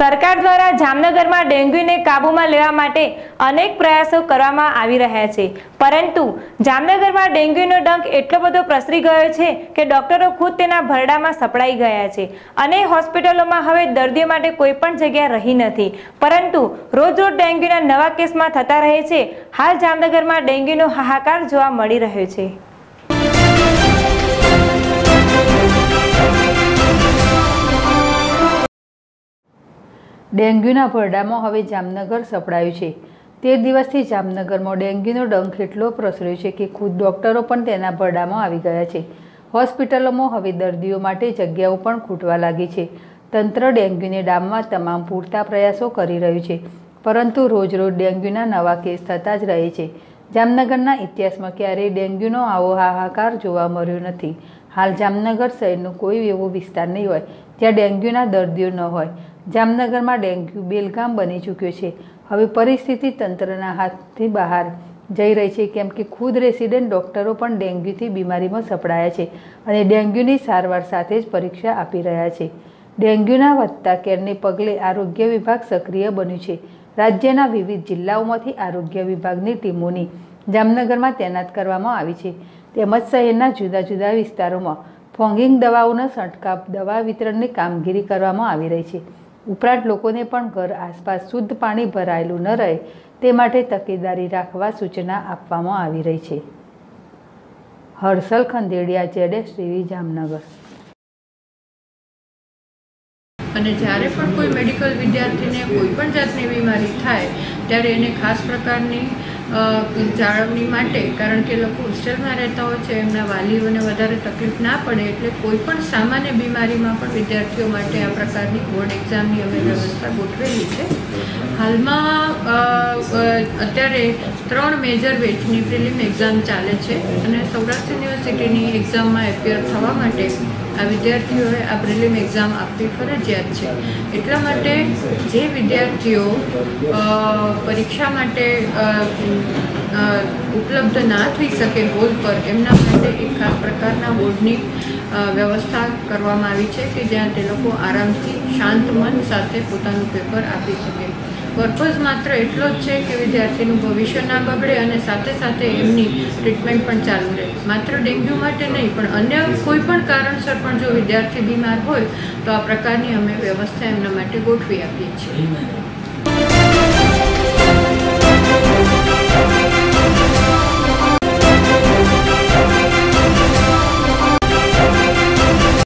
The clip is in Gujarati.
સરકાર દ્વારા જામનગરમાં ડેન્ગ્યુને કાબૂમાં લેવા માટે અનેક પ્રયાસો કરવામાં આવી રહ્યા છે. પરંતુ જામનગરમાં ડેન્ગ્યુનો ડંખ એટલો બધો પ્રસરી ગયો છે કે ડોક્ટરો ખુદ તેના ભરડામાં સપડાઈ ગયા છે અને હોસ્પિટલોમાં હવે દર્દીઓ માટે કોઈ પણ જગ્યા રહી નથી. પરંતુ રોજ રોજ ડેન્ગ્યુના નવા કેસમાં થતા રહે છે. હાલ જામનગરમાં ડેન્ગ્યુનો હાહાકાર જોવા મળી રહ્યો છે. ડેન્ગ્યુના ભરડામાં હવે જામનગર સપડાયું છે. તે દિવસથી જામનગરમાં ડેન્ગ્યુનો ડંખ એટલો પ્રસર્યો છે કે ખુદ ડૉક્ટરો પણ તેના ભરડામાં આવી ગયા છે. હોસ્પિટલોમાં હવે દર્દીઓ માટે જગ્યાઓ પણ ખૂટવા લાગી છે. તંત્ર ડેન્ગ્યુને ડામવા તમામ પૂરતા પ્રયાસો કરી રહ્યું છે, પરંતુ રોજ રોજ ડેન્ગ્યુના નવા કેસ થતા જ રહે છે. જામનગરના ઇતિહાસમાં ક્યારેય ડેન્ગ્યુનો આવો હાહાકાર જોવા મળ્યો નથી. હાલ જામનગર શહેરનો કોઈ એવો વિસ્તાર નહીં હોય, જ્યાં ડેન્ગ્યુના દર્દીઓ ન હોય. જામનગરમાં ડેન્ગ્યુ બેલગામ બની ચૂક્યો છે. હવે પરિસ્થિતિ તંત્રના હાથથી બહાર જઈ રહી છે. કેમ કે ખુદ રેસિડેન્ટ ડૉક્ટરો પણ ડેન્ગ્યુથી બીમારીમાં સપડાયા છે અને ડેન્ગ્યુની સારવાર સાથે જ પરીક્ષા આપી રહ્યા છે. ડેન્ગ્યુના વધતા કેરને પગલે આરોગ્ય વિભાગ સક્રિય બન્યું છે. રાજ્યના વિવિધ જિલ્લાઓમાંથી આરોગ્ય વિભાગની ટીમોની જામનગરમાં તૈનાત કરવામાં આવી છે. તેમજ શહેરના જુદા જુદા વિસ્તારોમાં ફોંગિંગ દવાઓના છંટકાવ, દવા વિતરણની કામગીરી કરવામાં આવી રહી છે. ઉપરાંત લોકોને પણ ઘર આસપાસ શુદ્ધ પાણી ભરાયેલું ન રહે, તે માટે તકેદારી રાખવા સૂચના આપવામાં આવી રહી છે. હર્ષલ ખંદેડિયા, જેડેશ ટીવી, જામનગર. અને જ્યારે પણ કોઈ મેડિકલ વિદ્યાર્થીને કોઈ પણ જાતની બીમારી થાય, ત્યારે એને ખાસ પ્રકારની જાળવણી માટે, કારણ કે લોકો હોસ્ટેલમાં રહેતા હોય છે, એમના વાલીઓને વધારે તકલીફ ના પડે, એટલે કોઈ પણ સામાન્ય બીમારીમાં પણ વિદ્યાર્થીઓ માટે આ પ્રકારની બોર્ડ એક્ઝામની અમે વ્યવસ્થા ગોઠવેલી છે. હાલમાં અત્યારે ત્રણ મેજર બેચની પ્રિલિમ એક્ઝામ ચાલે છે અને સૌરાષ્ટ્ર યુનિવર્સિટીની એક્ઝામમાં એપિયર થવા માટે આ વિદ્યાર્થીઓએ આ પ્રિલિમ એક્ઝામ આપવી ફરજિયાત છે. એટલા માટે જે વિદ્યાર્થીઓ પરીક્ષા માટે ઉપલબ્ધ ના થઈ શકે બોર્ડ પર, એમના માટે એક ખાસ પ્રકારના બોર્ડની વ્યવસ્થા કરવામાં આવી છે કે જ્યાં તે લોકો આરામથી શાંત મન સાથે પોતાનું પેપર આપી શકે. પર્પઝ માત્ર એટલો જ છે કે વિદ્યાર્થીનું ભવિષ્ય ના બગડે અને સાથે સાથે એમની ટ્રીટમેન્ટ પણ ચાલુ રહે. માત્ર ડેન્ગ્યુ માટે નહીં, પણ અન્ય કોઈ પણ કારણસર પણ જો વિદ્યાર્થી બીમાર હોય, તો આ પ્રકારની અમે વ્યવસ્થા એમના માટે ગોઠવી આપીએ છીએ.